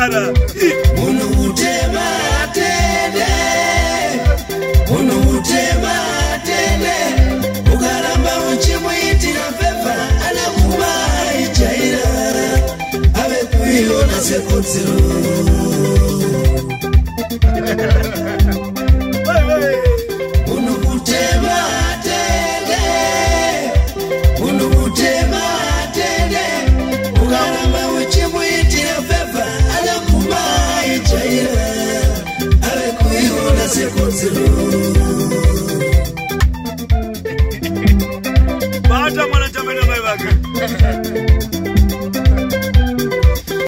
ara munhu utema atende munhu utema atende ukaramba uchimuitira pepa ana kuva aijaira ave kuiona sekodzero chaire ave kuiona sekodzero bata mwana tamene mai vaka